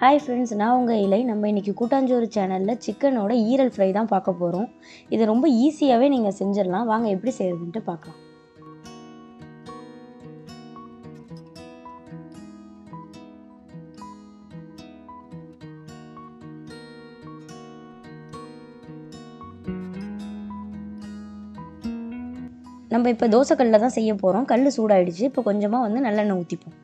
Hi friends நான் உங்கள் இலை. நம்ம இன்றைக்கி கூட்டாஞ்சோறு சேனலில் சிக்கனோட ஈரல் ஃப்ரை தான் பார்க்க போகிறோம் இது ரொம்ப ஈஸியாகவே நீங்கள் செஞ்சிடலாம். வாங்க எப்படி செய்கிறதுன்ட்டு பார்க்கலாம். நம்ம இப்போ தோசைக்கல்லில் தான் செய்ய போகிறோம் கல் சூடாயிடுச்சு. இப்போ கொஞ்சமாக வந்து நல்லெண்ணெய் ஊற்றிப்போம்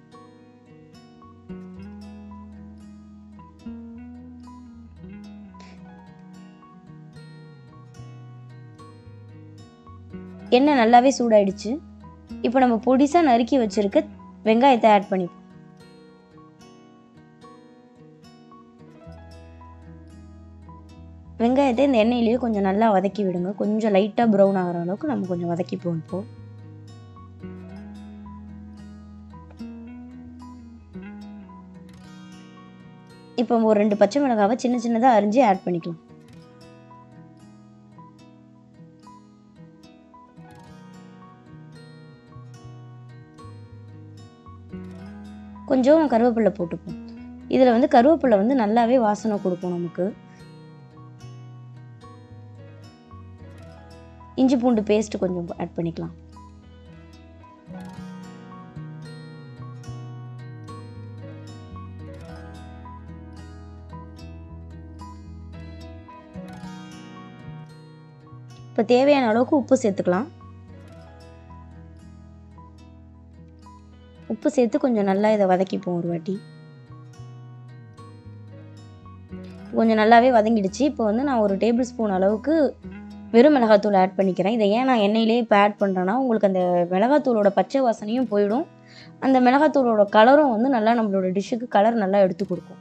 எண்ணெய் நல்லாவே சூடாயிடுச்சு. இப்போ நம்ம பொடிசாக நறுக்கி வச்சுருக்க வெங்காயத்தை ஆட் பண்ணிப்போம். வெங்காயத்தை இந்த எண்ணெயிலேயே கொஞ்சம் நல்லா வதக்கி விடுங்க. கொஞ்சம் லைட்டாக ப்ரௌன் ஆகிற அளவுக்கு நம்ம கொஞ்சம் வதக்கிப்போம் இப்போ இப்போ ஒரு ரெண்டு பச்சை மிளகாவை சின்ன சின்னதாக அரிஞ்சு ஆட் பண்ணிக்கலாம். கொஞ்சம் கருவேப்பிலை போட்டுப்போம். இதில் வந்து கருவேப்பிலை வந்து நல்லாவே வாசனை கொடுக்கும் நமக்கு. இஞ்சி பூண்டு பேஸ்ட் கொஞ்சம் ஆட் பண்ணிக்கலாம். இப்போ தேவையான அளவுக்கு உப்பு சேர்த்துக்கலாம். உப்பு சேர்த்து கொஞ்சம் நல்லா இதை வதக்கிப்போம் ஒரு வாட்டி. கொஞ்சம் நல்லாவே வதங்கிடுச்சு. இப்போ வந்து நான் ஒரு டேபிள் ஸ்பூன் அளவுக்கு வெறும் மிளகாத்தூள் ஆட் பண்ணிக்கிறேன். இதை ஏன் நான் எண்ணெயிலே இப்போ ஆட் பண்ணுறேன்னா உங்களுக்கு அந்த மிளகாத்தூளோட பச்சை வாசனையும் போயிடும். அந்த மிளகாத்தூளோட கலரும் வந்து நல்லா நம்மளோட டிஷ்ஷுக்கு கலர் நல்லா எடுத்து கொடுக்கும்.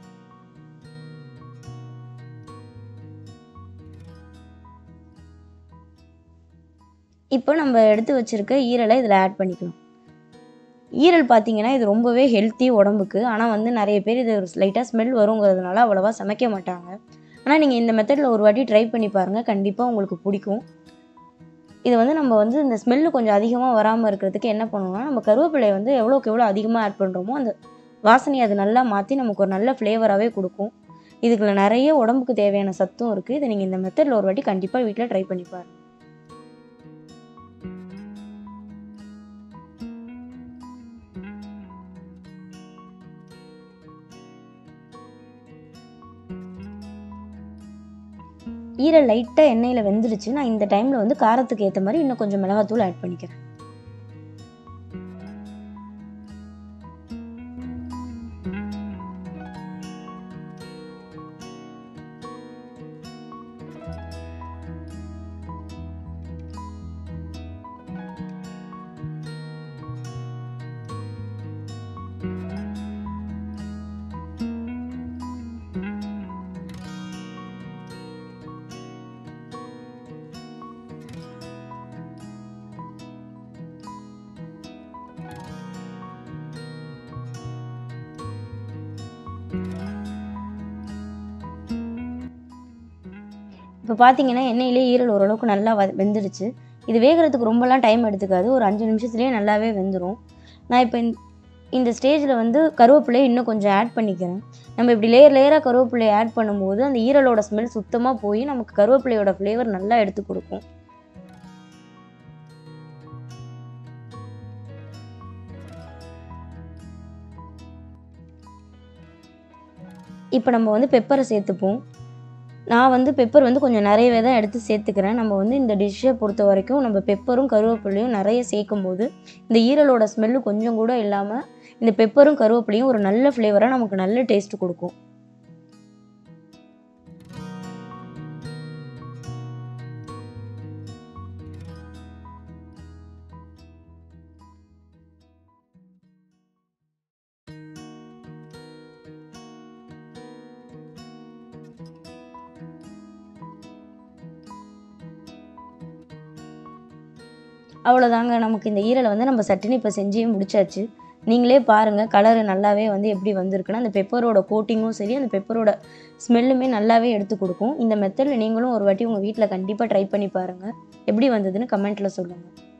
இப்போ நம்ம எடுத்து வச்சுருக்க ஈரலை இதில் ஆட் பண்ணிக்கணும் ஈரல் பார்த்தீங்கன்னா இது ரொம்பவே ஹெல்த்தி உடம்புக்கு. ஆனால் வந்து நிறைய பேர் இது லைட்டாக ஸ்மெல் வருங்கிறதுனால அவ்வளோவா சமைக்க மாட்டாங்க. ஆனால் நீங்கள் இந்த மெத்தடில் ஒரு வாட்டி ட்ரை பண்ணி பாருங்கள் கண்டிப்பாக உங்களுக்கு பிடிக்கும். இது வந்து நம்ம வந்து இந்த ஸ்மெல்லு கொஞ்சம் அதிகமாக வராமல் இருக்கிறதுக்கு என்ன பண்ணணும்னா நம்ம கருவேப்பிலையை வந்து எவ்வளோக்கு எவ்வளோ அதிகமாக ஆட் பண்ணுறோமோ அந்த வாசனையை அது நல்லா மாற்றி நமக்கு ஒரு நல்ல ஃப்ளேவராகவே கொடுக்கும். இதுக்குள்ள நிறைய உடம்புக்கு தேவையான சத்தும் இருக்குது இதை நீங்கள் இந்த மெத்தடில் ஒரு வாட்டி கண்டிப்பாக வீட்டில் ட்ரை பண்ணி பாருங்கள் ஈர லைட்டாக எண்ணெயில் வெந்துருச்சு நான் இந்த டைமில் வந்து காரத்துக்கு ஏற்ற மாதிரி இன்னும் கொஞ்சம் மிளகாத்தூள் ஆட் பண்ணிக்கிறேன். இப்போ பார்த்தீங்கன்னா எண்ணெயிலே ஈரல் ஓரளவுக்கு நல்லா வ வெந்துடுச்சு. இது வேகிறதுக்கு ரொம்பலாம் டைம் எடுத்துக்காது. ஒரு அஞ்சு நிமிஷத்துலேயே நல்லாவே வெந்துடும் நான் இப்போ இந்த ஸ்டேஜில் வந்து கருவேப்பிலையை இன்னும் கொஞ்சம் ஆட் பண்ணிக்கிறேன். நம்ம இப்படி லேயர் லேயராக கருவேப்பிலையை ஆட் பண்ணும்போது அந்த ஈரலோட ஸ்மெல் சுத்தமாக போய் நமக்கு கருவேப்பிலையோட ஃப்ளேவர் நல்லா எடுத்து கொடுக்கும். இப்போ நம்ம வந்து பெப்பரை சேர்த்துப்போம். நான் வந்து பெப்பர் வந்து கொஞ்சம் நிறையவே தான் எடுத்து சேர்த்துக்கிறேன். நம்ம வந்து இந்த டிஷ்ஷை பொறுத்த வரைக்கும் நம்ம பெப்பரும் கருவேப்பிலையும் நிறைய சேர்க்கும் போது இந்த ஈரலோட ஸ்மெல்லு கொஞ்சம் கூட இல்லாமல் இந்த பெப்பரும் கருவேப்பிலையும் ஒரு நல்ல ஃப்ளேவராக நமக்கு நல்ல டேஸ்ட் கொடுக்கும். அவ்வளோதாங்க நமக்கு இந்த ஈரலை வந்து நம்ம சட்டினி இப்போ செஞ்சே முடிச்சாச்சு. நீங்களே பாருங்கள் கலரு நல்லாவே வந்து எப்படி வந்திருக்குன்னா. அந்த பெப்பரோட கோட்டிங்கும் சரி அந்த பெப்பரோட ஸ்மெல்லுமே நல்லாவே எடுத்து கொடுக்கும். இந்த மெத்தடில் நீங்களும் ஒரு வாட்டி உங்கள் வீட்டில் கண்டிப்பாக ட்ரை பண்ணி பாருங்கள் எப்படி வந்ததுன்னு கமெண்ட்டில் சொல்லுங்கள்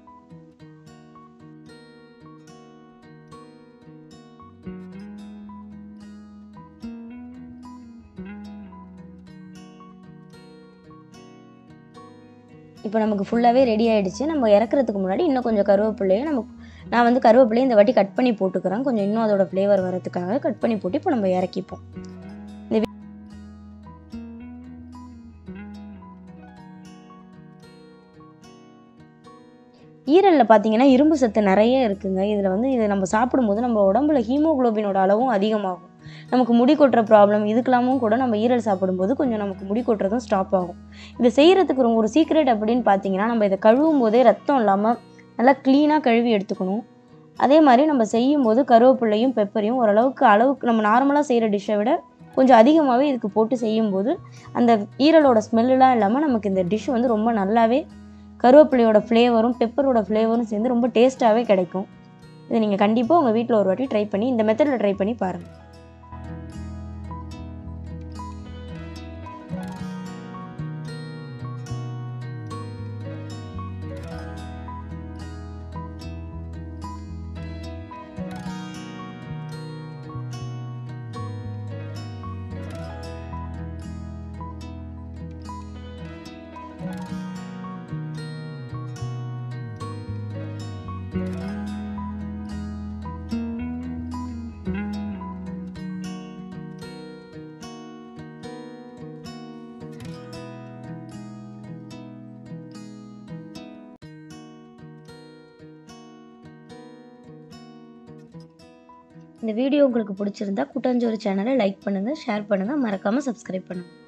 இப்போ நமக்கு ஃபுல்லாகவே ரெடி ஆகிடுச்சு நம்ம இறக்குறதுக்கு முன்னாடி இன்னும் கொஞ்சம் கருவேப்பிலையை நம்ம நான் வந்து கருவேப்பிலையை இந்த வாட்டி கட் பண்ணி போட்டுக்கிறேன். கொஞ்சம் இன்னும் அதோடய ஃப்ளேவர் வரதுக்காக கட் பண்ணி போட்டு இப்போ நம்ம இறக்கிப்போம். ஈரலில் பார்த்தீங்கன்னா இரும்பு சத்து நிறைய இருக்குங்க. இதில் வந்து இதை நம்ம சாப்பிடும்போது நம்ம உடம்புல ஹீமோகுளோபினோட அளவும் அதிகமாகும். நமக்கு முடி கொட்டுற ப்ராப்ளம் இதுக்கெல்லாமும் கூட நம்ம ஈரல் சாப்பிடும்போது கொஞ்சம் நமக்கு முடி கொட்டுறதும் ஸ்டாப் ஆகும். இதை செய்கிறதுக்கு ரொம்ப ஒரு சீக்ரெட் அப்படின்னு பார்த்தீங்கன்னா நம்ம இதை கழுவும் போதே ரத்தம் இல்லாமல் நல்லா க்ளீனாக கழுவி எடுத்துக்கணும். அதே மாதிரி நம்ம செய்யும்போது கருவேப்பிள்ளையும் பெப்பரையும் ஓரளவுக்கு அளவுக்கு நம்ம நார்மலாக செய்கிற டிஷ்ஷை விட கொஞ்சம் அதிகமாகவே இதுக்கு போட்டு செய்யும்போது அந்த ஈரலோட ஸ்மெல்லாம் இல்லாமல் நமக்கு இந்த டிஷ் வந்து ரொம்ப நல்லாவே கருவேப்பிலையோட ஃப்ளேவரும் பெப்பரோட ஃப்ளேவரும் சேர்ந்து ரொம்ப டேஸ்ட்டாகவே கிடைக்கும். இதை நீங்கள் கண்டிப்பாக உங்கள் வீட்டில் ஒரு வாட்டி ட்ரை பண்ணி இந்த மெத்தடில் ட்ரை பண்ணி பாருங்கள் இந்த வீடியோ உங்களுக்கு பிடிச்சிருந்தா கூட்டாஞ்சோறு சேனலை லைக் பண்ணுங்கள் ஷேர் பண்ணுங்கள் மறக்காமல் சப்ஸ்கிரைப் பண்ணுங்கள்